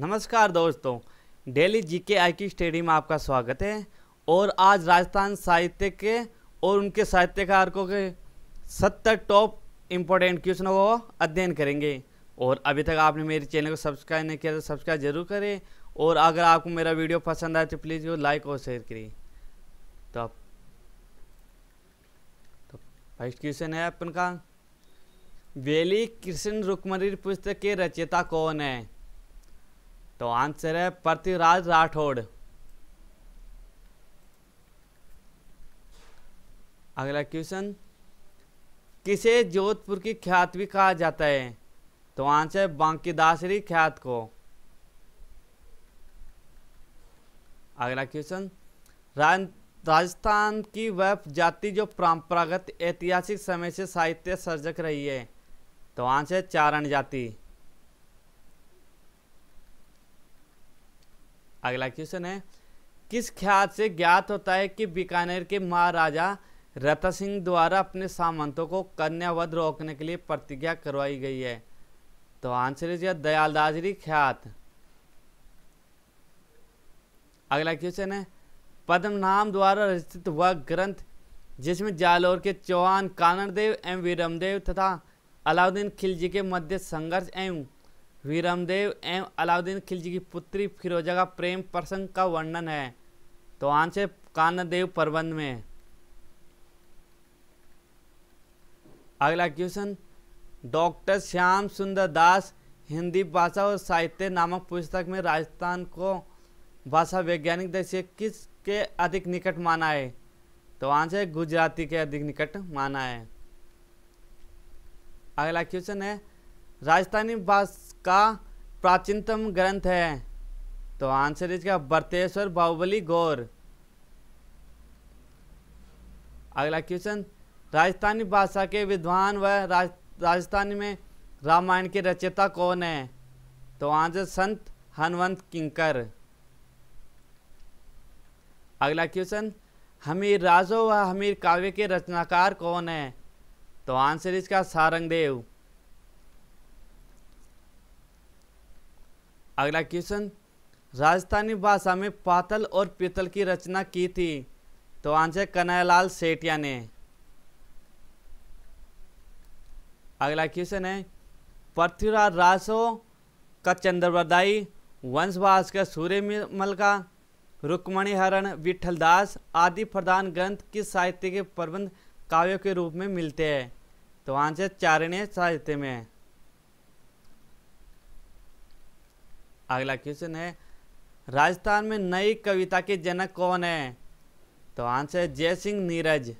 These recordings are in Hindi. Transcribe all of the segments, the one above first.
नमस्कार दोस्तों, डेली जीके की स्टडी में आपका स्वागत है और आज राजस्थान साहित्य के और उनके साहित्यकारों के सत्तर टॉप इम्पोर्टेंट क्वेश्चनों को अध्ययन करेंगे। और अभी तक आपने मेरे चैनल को सब्सक्राइब नहीं किया तो सब्सक्राइब ज़रूर करें और अगर आपको मेरा वीडियो पसंद आए तो प्लीज़ वो लाइक और शेयर करिए तो आप तो फ़र्स्ट क्वेश्चन है अपन का। वेली कृष्ण रुकमरी पुस्तक के रचयिता कौन है? तो आंसर है पृथ्वीराज राठौड़। अगला क्वेश्चन किसे जोधपुर की ख्यात भी कहा जाता है? तो आंसर बांकीदासरी ख्यात को। अगला क्वेश्चन राजस्थान की वह जाति जो परंपरागत ऐतिहासिक समय से साहित्य सर्जक रही है? तो आंसर है चारण जाति। अगला क्वेश्चन है, किस ख्यात से ज्ञात होता है कि बीकानेर के महाराजा रता सिंह द्वारा अपने सामंतों को कन्यावध रोकने के लिए प्रतिज्ञा करवाई गई है? तो आंसर इज़ दयालदाजरी ख्यात। अगला क्वेश्चन है पद्म नाम द्वारा रचित वह ग्रंथ, जिसमें जालोर के चौहान कानड़देव एवं वीरमदेव तथा अलाउद्दीन खिलजी के मध्य संघर्ष एवं वीरमदेव एवं अलाउद्दीन खिलजी की पुत्री फिरोजा का प्रेम प्रसंग का वर्णन है। तो आंसर कानदेव प्रबंध में। अगला क्वेश्चन डॉक्टर श्याम सुंदर दास हिंदी भाषा और साहित्य नामक पुस्तक में राजस्थान को भाषा वैज्ञानिक दृष्टि किसके अधिक निकट माना है? तो आंसर गुजराती के अधिक निकट माना है। अगला क्वेश्चन है, राजस्थानी भाषा का प्राचीनतम ग्रंथ है। तो आंसर इसका बर्तेश्वर बाहुबली गौर। अगला क्वेश्चन राजस्थानी भाषा के विद्वान व राज, राजस्थानी में रामायण के रचयिता कौन है? तो आंसर संत हनुवंत किंकर। अगला क्वेश्चन हमीर राजो व हमीर काव्य के रचनाकार कौन है? तो आंसर इसका सारंगदेव। अगला क्वेश्चन राजस्थानी भाषा में पातल और पीतल की रचना की थी तो आंसर कन्हैयालाल सेठिया ने। अगला क्वेश्चन है, पृथ्वीराज रासो का चंद्रवरदाई वंशवास का सूर्यमल का रुक्मणी हरण विठलदास आदि प्रधान ग्रंथ किस साहित्य के प्रबंध काव्यों के रूप में मिलते हैं। तो आंसर चारणीय साहित्य में। अगला क्वेश्चन है, राजस्थान में नई कविता के जनक कौन है? तो आंसर है जय सिंह नीरज।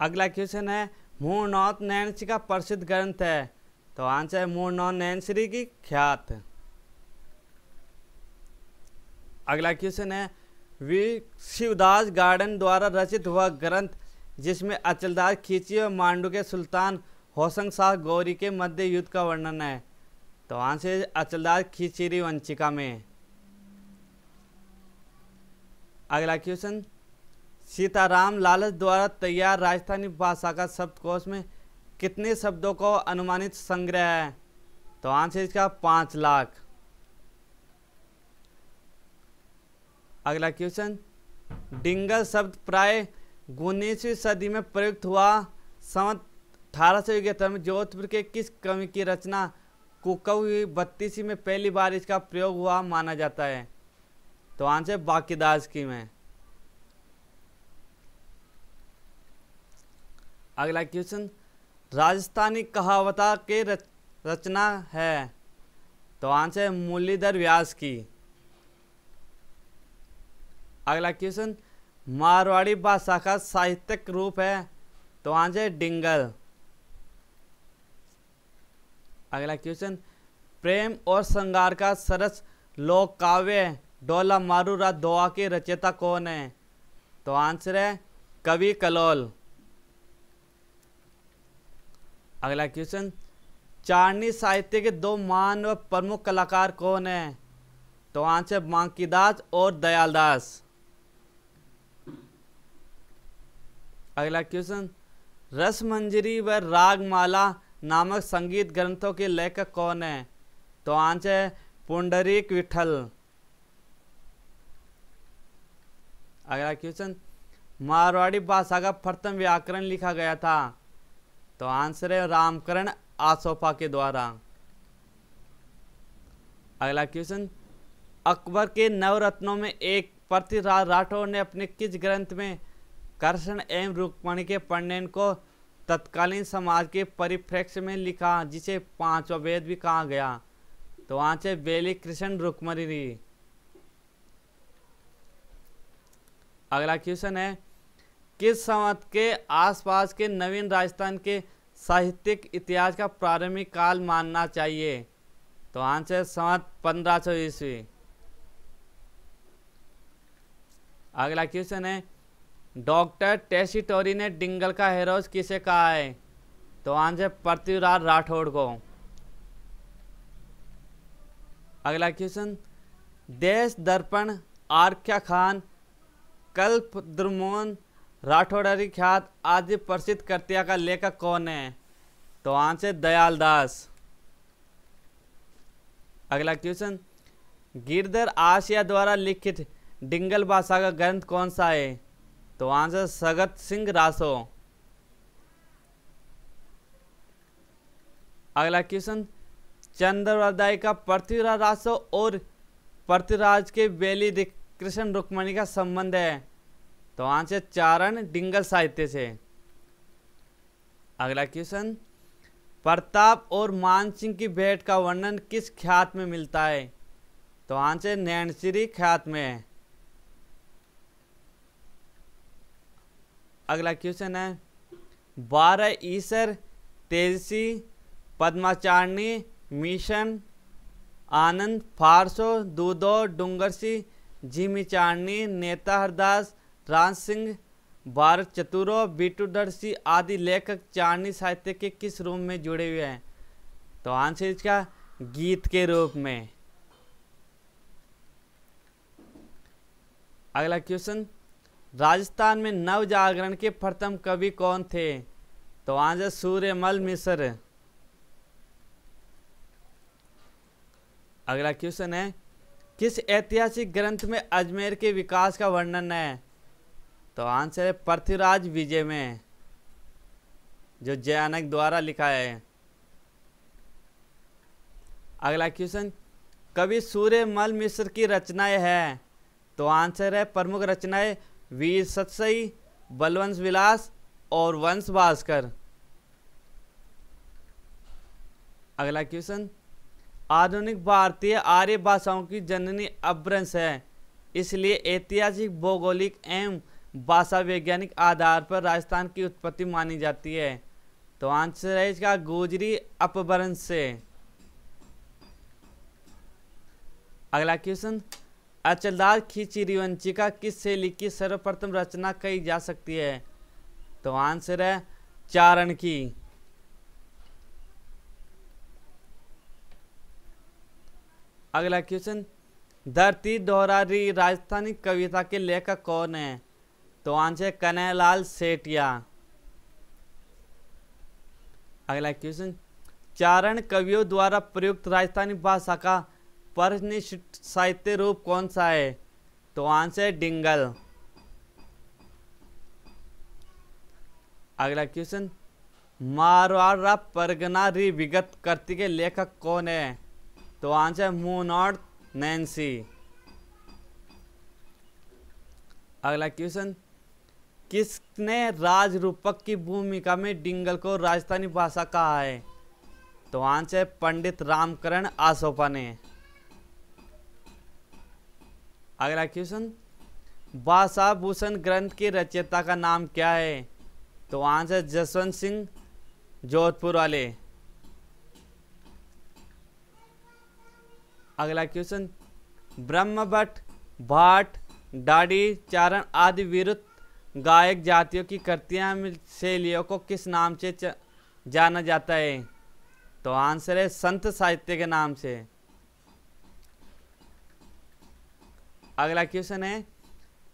अगला क्वेश्चन है मूर्णौत नैनसी का प्रसिद्ध ग्रंथ है। तो आंसर है मूर्णौत नैनश्री की ख्यात। अगला क्वेश्चन है, वी शिवदास गार्डन द्वारा रचित हुआ ग्रंथ, जिसमें अचलदास खींची और मांडू के सुल्तान होसंग शाह गौरी के मध्य युद्ध का वर्णन है। तो आंसर अचलदार खिचड़ी वंचिका में। अगला क्वेश्चन सीताराम लालच द्वारा तैयार राजस्थानी भाषा का शब्दकोश में कितने शब्दों को अनुमानित संग्रह है? तो आंसर इसका पाँच लाख। अगला क्वेश्चन डिंगल शब्द प्राय उन्नीसवीं सदी में प्रयुक्त हुआ। संवत अठारह सौ इकहत्तर में जोधपुर के किस कवि की रचना कुकवी बत्तीसी में पहली बार इसका प्रयोग हुआ माना जाता है। तो आंसर बाकीदास की में। अगला क्वेश्चन राजस्थानी कहावता के रचना है। तो आंसर मुरलीधर व्यास की। अगला क्वेश्चन मारवाड़ी भाषा का साहित्यिक रूप है। तो आंसर डिंगल। अगला क्वेश्चन प्रेम और श्रृंगार का सरस लोक काव्य डोला मारू मारूरा दोआ के रचयिता कौन है? तो आंसर है, कवि कलोल। अगला क्वेश्चन चारणी साहित्य के दो महान व प्रमुख कलाकार कौन है? तो आंसर बांकीदास और दयालदास अगला क्वेश्चन रस मंजरी व रागमाला नामक संगीत ग्रंथों के लेखक कौन है? तो आंसर है पुंडरीक विठल। अगला क्वेश्चन मारवाड़ी भाषा का प्रथम व्याकरण लिखा गया था। तो आंसर है रामकरण आसोफा के द्वारा। अगला क्वेश्चन अकबर के नवरत्नों में एक पृथ्वीराज राठौर ने अपने किस ग्रंथ में कृष्ण एवं रुक्मणी के पंडित को तत्कालीन समाज के परिप्रेक्ष्य में लिखा, जिसे पांचवा वेद भी कहा गया। तो वहाँ से बेली कृष्ण रुकमरी अगला क्वेश्चन है, किस संवत के आसपास के नवीन राजस्थान के साहित्यिक इतिहास का प्रारंभिक काल मानना चाहिए? तो आंसर संवत पंद्रह सौ ईस्वी। अगला क्वेश्चन है डॉक्टर टेसिटोरी ने डिंगल का हेरोज किसे कहा है? तो आंसर पृथ्वीराज राठौड़ को। अगला क्वेश्चन देश दर्पण आर्ख्या खान कल्प द्रुमोन राठौड़री ख्यात आदि प्रसिद्ध कृतिया का लेखक कौन है? तो आंसर दयाल दास। अगला क्वेश्चन गिरधर आशिया द्वारा लिखित डिंगल भाषा का ग्रंथ कौन सा है? तो आंसर सगत सिंह रासो। अगला क्वेश्चन चंद्रवरदाई का पृथ्वीराज रासो और पृथ्वीराज के बेली कृष्ण रुक्मणी का संबंध है। तो आंसर चारण डिंगल साहित्य से। अगला क्वेश्चन, प्रताप और मान सिंह की भेंट का वर्णन किस ख्यात में मिलता है? तो आंसर नैनश्री ख्यात में है। अगला क्वेश्चन है। बारह ईसर तेजसी पद्माचारणी, मिशन, आनंद, फारसो, दूधो, डूंगरसी जिमी चारणी नेता हरदास, राज सिंह, भारत चतुरो, बीटूदर्शी आदि लेखक चारणी साहित्य के किस रूप में जुड़े हुए हैं? तो आंसर इसका गीत के रूप में। अगला क्वेश्चन राजस्थान में नव जागरण के प्रथम कवि कौन थे? तो आंसर सूर्यमल मिश्र। अगला क्वेश्चन है, किस ऐतिहासिक ग्रंथ में अजमेर के विकास का वर्णन है? तो आंसर है पृथ्वीराज विजय में, जो जयानक द्वारा लिखा है। अगला क्वेश्चन कवि सूर्यमल मिश्र की रचनाएँ है। तो आंसर है प्रमुख रचनाएँ वीर सत्सई बलवंश विलास और वंश भास्कर। अगला क्वेश्चन आधुनिक भारतीय आर्य भाषाओं की जननी अभ्रंश है। इसलिए ऐतिहासिक, भौगोलिक एवं भाषा वैज्ञानिक आधार पर राजस्थान की उत्पत्ति मानी जाती है। तो आंसर है इसका गोजरी अपभ्रंश से। अगला क्वेश्चन अचलदार खींची वंचिका किस शैली की सर्वप्रथम रचना कही जा सकती है? तो आंसर है चारण की। अगला क्वेश्चन धरती दोहरारी राजस्थानी कविता के लेखक कौन है? तो आंसर कन्हैयालाल सेठिया। अगला क्वेश्चन चारण कवियों द्वारा प्रयुक्त राजस्थानी भाषा का साहित्य रूप कौन सा है? तो आंसर डिंगल। अगला क्वेश्चन मारवाड़ा परगना री विगत करती के लेखक कौन है? तो आंसर मूनॉट नैन्सी। अगला क्वेश्चन किसने राज रूपक की भूमिका में डिंगल को राजस्थानी भाषा कहा है? तो आंसर पंडित रामकरण आसोपा ने। अगला क्वेश्चन भाषा भूषण ग्रंथ के रचयिता का नाम क्या है? तो आंसर जसवंत सिंह, जोधपुर वाले। अगला क्वेश्चन ब्रह्म भट्ट भाट, डाडी, चारण आदि विरुद्ध गायक जातियों की कृतियाँ शैलियों को किस नाम से जाना जाता है? तो आंसर है, संत साहित्य के नाम से। अगला क्वेश्चन है,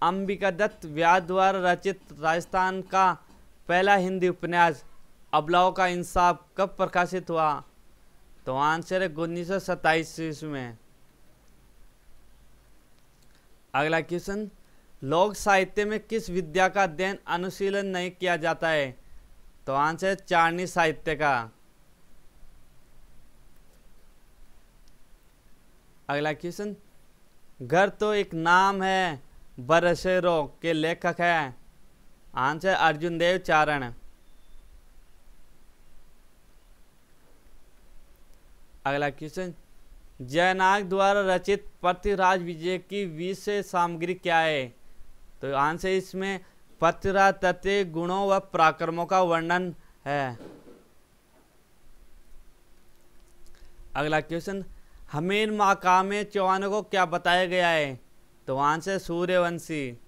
अंबिका दत्त व्यास द्वारा रचित राजस्थान का पहला हिंदी उपन्यास अबलाओं का इंसाफ कब प्रकाशित हुआ? तो आंसर है उन्नीस सौ सत्ताईस में अगला क्वेश्चन लोक साहित्य में किस विद्या का अध्ययन अनुशीलन नहीं किया जाता है? तो आंसर है चारणी साहित्य का। अगला क्वेश्चन घर तो एक नाम है, बरसेरो के लेखक है। आंसर अर्जुन देव चारण। अगला क्वेश्चन जयनाग द्वारा रचित पृथ्वीराज विजय की विषय सामग्री क्या है? तो आंसर इसमें पृथ्वीराज तथ्य गुणों व पराक्रमों का वर्णन है। अगला क्वेश्चन हमीर माकाम चौहानों को क्या बताया गया है? तो आंसर सूर्यवंशी।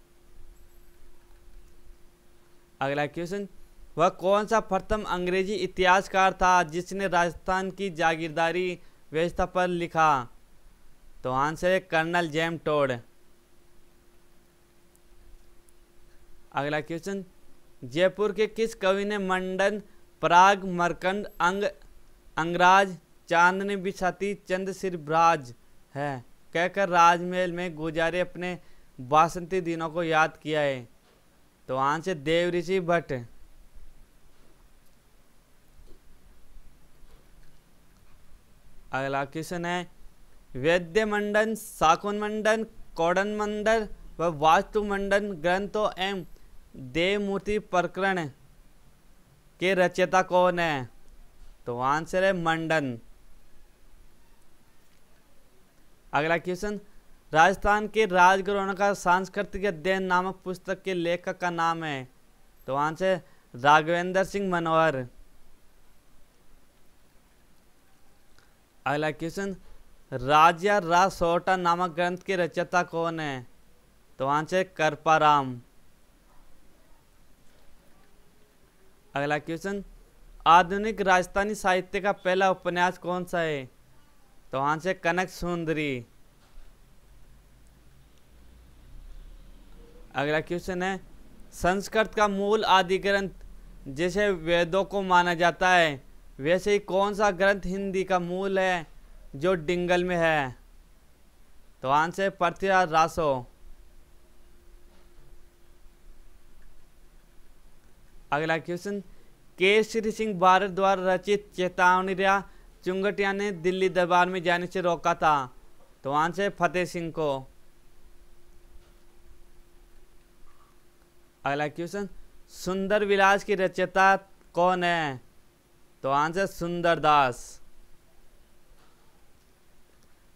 अगला क्वेश्चन वह कौन सा प्रथम अंग्रेज़ी इतिहासकार था जिसने राजस्थान की जागीरदारी व्यवस्था पर लिखा? तो आंसर है कर्नल जेम टोड। अगला क्वेश्चन जयपुर के किस कवि ने मंडन, प्राग मरकंड अंग, अंगराज चांदनी बिछाती चंद सिरभ्राज है। कहकर राजमहल में गुजारे अपने बासंती दिनों को याद किया है तो आंसर देव ऋषि भट्ट। अगला क्वेश्चन है वैद्य मंडन साकुन मंडन कौडन मंडल व वास्तु मंडन ग्रंथों एवं देवमूर्ति प्रकरण के रचयिता कौन है? तो आंसर है मंडन। अगला क्वेश्चन राजस्थान के राजगुरुओं का सांस्कृतिक अध्ययन नामक पुस्तक के लेखक का नाम है। तो आंसर राघवेंद्र सिंह मनोहर। अगला क्वेश्चन राजा रासोटा नामक ग्रंथ के रचयिता कौन है? तो आंसर करपाराम। अगला क्वेश्चन आधुनिक राजस्थानी साहित्य का पहला उपन्यास कौन सा है? तो आंसर कनक सुंदरी। अगला क्वेश्चन है, संस्कृत का मूल आदि ग्रंथ जैसे वेदों को माना जाता है, वैसे ही कौन सा ग्रंथ हिंदी का मूल है जो डिंगल में है? तो आंसर पृथ्वीराज रासो। अगला क्वेश्चन केसरी सिंह भारत द्वारा रचित चेतावनी चुंगटिया ने दिल्ली दरबार में जाने से रोका था। तो आंसर फतेह सिंह को। अगला क्वेश्चन सुंदर विलास की रचयिता कौन है? तो आंसर सुंदरदास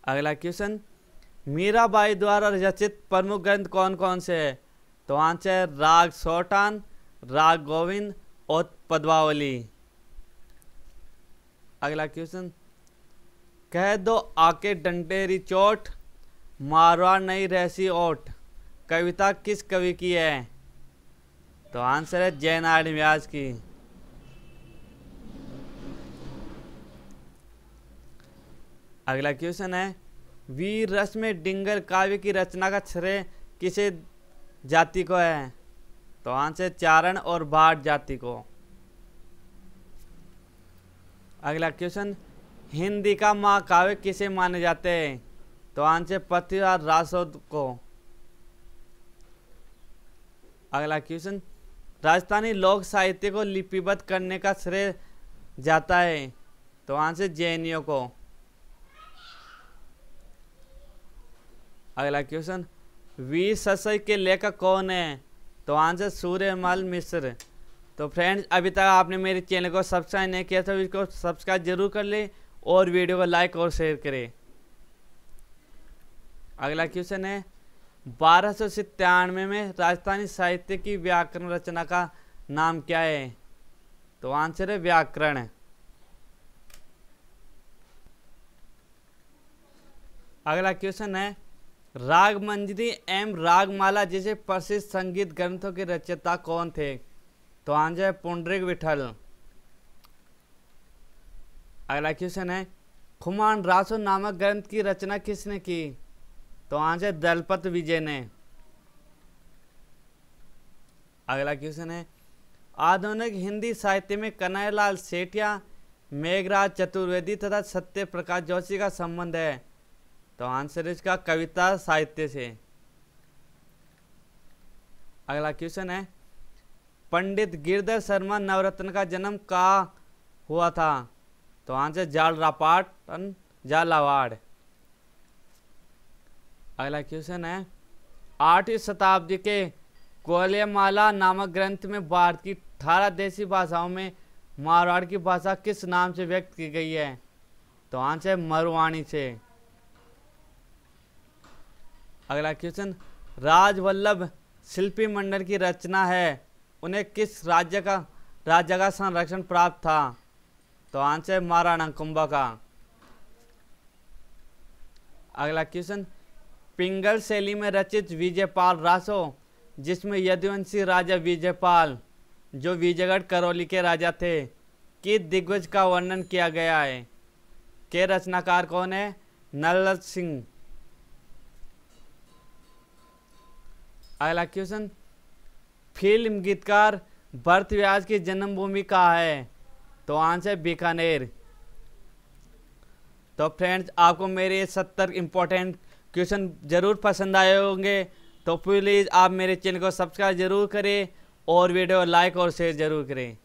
अगला क्वेश्चन मीराबाई द्वारा रचित प्रमुख ग्रंथ कौन कौन से है? तो आंसर राग सोटान, राग गोविंद और पदवावली अगला क्वेश्चन कह दो आके डंटेरी चोट, मारवा नहीं रहसी ओट। कविता किस कवि की है? तो आंसर है जयनारायण व्यास की। अगला क्वेश्चन है, वीर रस में डिंगल काव्य की रचना का श्रेय किसे जाति को है? तो आंसर चारण और भाट जाति को। अगला क्वेश्चन हिंदी का महाकाव्य किसे माने जाते हैं? तो आंसर पृथ्वीराज रासोद को। अगला क्वेश्चन राजस्थानी लोक साहित्य को लिपिबद्ध करने का श्रेय जाता है? तो आंसर जैनियों को। अगला क्वेश्चन वीर ससई के लेखक कौन है? तो आंसर सूर्यमल मिश्र। तो फ्रेंड्स, अभी तक आपने मेरे चैनल को सब्सक्राइब नहीं किया तो इसको सब्सक्राइब ज़रूर कर ले और वीडियो को लाइक और शेयर करें। अगला क्वेश्चन है, बारह सौ सत्तानवे में राजस्थानी साहित्य की व्याकरण रचना का नाम क्या है? तो आंसर है व्याकरण। अगला क्वेश्चन है राग मंजरी एवं रागमाला जैसे प्रसिद्ध संगीत ग्रंथों के रचयिता कौन थे? तो आंसर पुंडरिक विठल। अगला क्वेश्चन है, खुमान रासो नामक ग्रंथ की रचना किसने की? तो आंसर दलपत विजय ने। अगला क्वेश्चन है, आधुनिक हिंदी साहित्य में कन्हैयालाल सेठिया, मेघराज चतुर्वेदी तथा सत्य प्रकाश जोशी का संबंध है। तो आंसर इसका कविता साहित्य से। अगला क्वेश्चन है पंडित गिरधर शर्मा नवरत्न का जन्म कहा हुआ था? तो आंसर जाल रापाटन जालावाड़। अगला क्वेश्चन है, आठवीं शताब्दी के कोलियमाला नामक ग्रंथ में भारत की अठारह देशी भाषाओं में मारवाड़ की भाषा किस नाम से व्यक्त की गई है? तो आंसर मरवाणी से। अगला क्वेश्चन राजवल्लभ शिल्पी मंडल की रचना है। उन्हें किस राज्य का राज्य का संरक्षण प्राप्त था? तो आंसर महाराणा कुंभा का। अगला क्वेश्चन पिंगल शैली में रचित विजयपाल रासो, जिसमें यदुवंशी राजा विजयपाल, जो विजयगढ़ करौली के राजा थे कि दिग्गज का वर्णन किया गया है? के रचनाकार कौन है? नल्ल सिंह अगला क्वेश्चन फ़िल्म गीतकार भरत व्यास की जन्मभूमि कहाँ है? तो आंसर बीकानेर। तो फ्रेंड्स, आपको मेरे सत्तर इंपॉर्टेंट क्वेश्चन ज़रूर पसंद आए होंगे। तो प्लीज़ आप मेरे चैनल को सब्सक्राइब ज़रूर करें और वीडियो लाइक और शेयर ज़रूर करें।